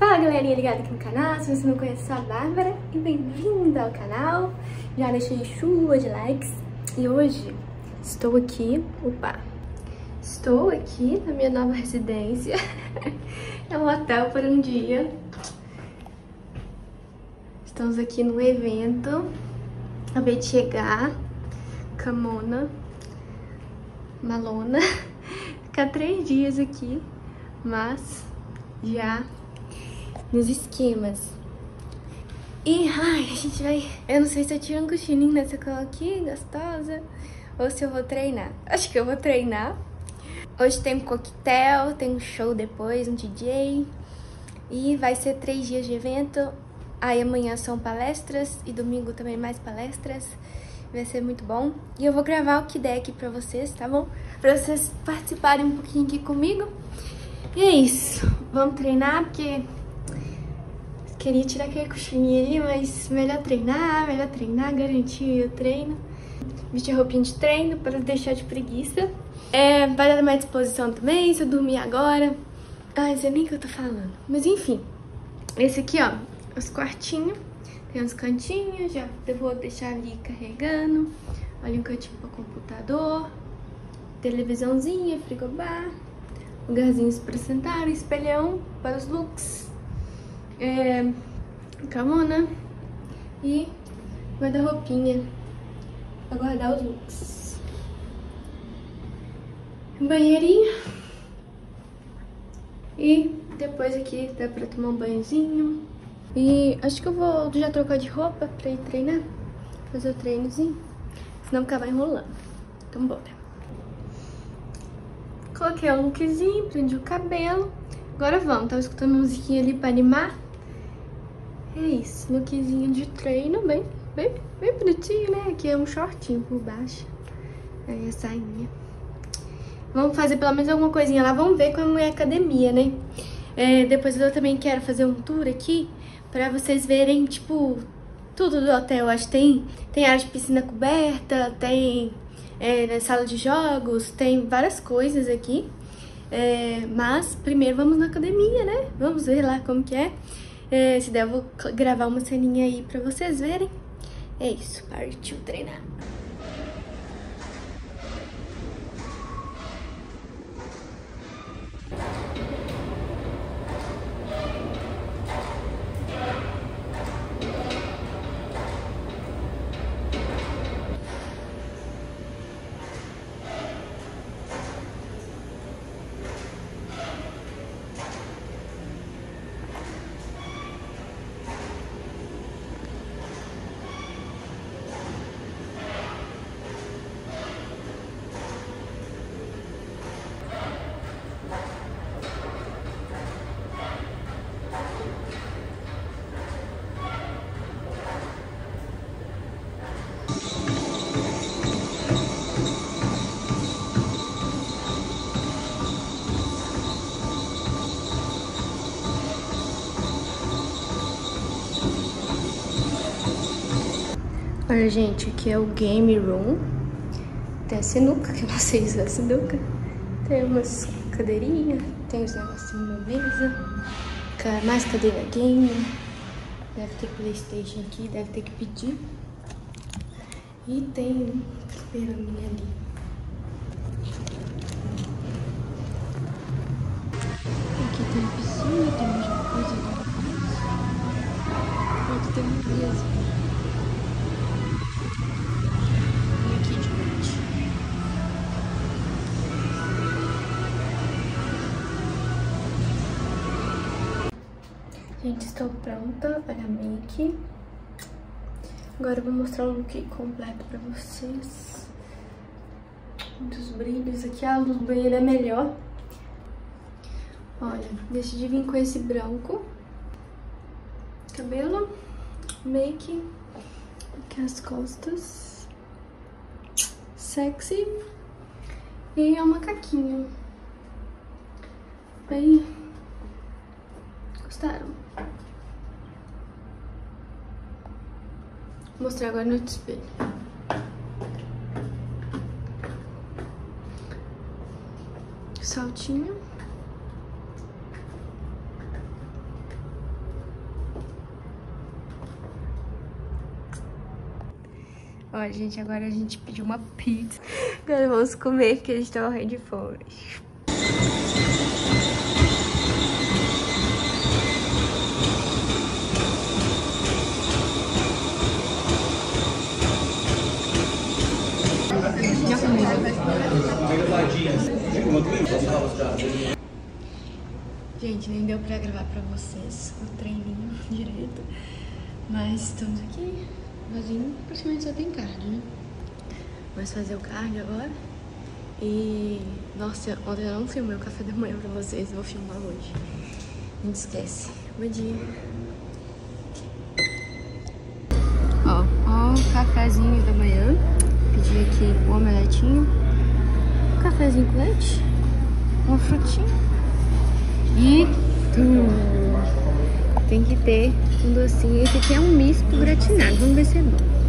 Fala galerinha ligada aqui no canal, se você não conhece, sou a Bárbara e bem-vinda ao canal. Já deixei chuva de likes e hoje estou aqui, opa, estou aqui na minha nova residência. é um hotel por um dia. Estamos aqui no evento, acabei de chegar, Camona, Malona, ficar três dias aqui, mas já nos esquemas. E, ai, a gente vai... Eu não sei se eu tiro um cochilinho nessa cama aqui, gostosa, ou se eu vou treinar. Acho que eu vou treinar. Hoje tem um coquetel, tem um show depois, um DJ. E vai ser três dias de evento. Aí amanhã são palestras e domingo também mais palestras. Vai ser muito bom. E eu vou gravar o que der aqui pra vocês, tá bom? Pra vocês participarem um pouquinho aqui comigo. E é isso. Vamos treinar, porque queria tirar aquele cochilinho ali, mas melhor treinar, melhor treinar, garantir o treino. Vestir roupinha de treino para deixar de preguiça. É, vai dar mais disposição também, se eu dormir agora. Ai, não sei nem o que eu tô falando. Mas enfim, esse aqui, ó, os quartinhos. Tem uns cantinhos, já vou deixar ali carregando. Olha um cantinho para computador. Televisãozinha, frigobar. Lugarzinhos para sentar, espelhão para os looks é, camona e guarda-roupinha pra guardar os looks. Banheirinho. E depois aqui dá pra tomar um banhozinho. E acho que eu vou já trocar de roupa pra ir treinar. Fazer o treinozinho. Senão acabar enrolando. Então bora. Coloquei o lookzinho, prendi o cabelo. Agora vamos. Tava escutando musiquinha ali pra animar. É isso, lookzinho de treino, bem, bem, bem bonitinho, né? Aqui é um shortinho por baixo. Aí a sainha. Vamos fazer pelo menos alguma coisinha lá, vamos ver como é a academia, né? É, depois eu também quero fazer um tour aqui pra vocês verem, tipo, tudo do hotel. Acho que tem, tem área de piscina coberta, tem é, na sala de jogos, tem várias coisas aqui. É, mas primeiro vamos na academia, né? Vamos ver lá como que é. É, se der, eu vou gravar uma ceninha aí pra vocês verem. É isso, partiu treinar. Olha, gente, aqui é o game room. Tem a sinuca, que eu não sei usar a sinuca. Tem umas cadeirinhas, tem os negocinhos na mesa. Mais cadeira game. Deve ter Playstation aqui, deve ter que pedir. E tem um fliperaminha ali. Aqui tem piscina, tem um jacuzzi. Aqui tem mesa. Gente, estou pronta para make. Agora eu vou mostrar o look completo pra vocês. Muitos brilhos aqui. A luz do banheiro é melhor. Olha, decidi vir com esse branco. Cabelo, make, aqui as costas. Sexy. E é um macaquinho. Bem... Gostaram? Vou mostrar agora no espelho. Saltinho. Olha, gente, agora a gente pediu uma pizza. Agora vamos comer, porque a gente tá morrendo de fome. Gente, nem deu pra gravar pra vocês o treininho direito. Mas estamos aqui, vazio, praticamente só tem cardio, né? Vamos fazer o cardio agora. E, nossa, ontem eu não filmei o café da manhã pra vocês, vou filmar hoje. Não esquece. Bom dia. Ó, ó o cafezinho da manhã. Pedi aqui um omeletinho, um cafezinho com leite, uma frutinha e hum, tem que ter um docinho. Esse aqui é um misto gratinado, vamos ver se é bom.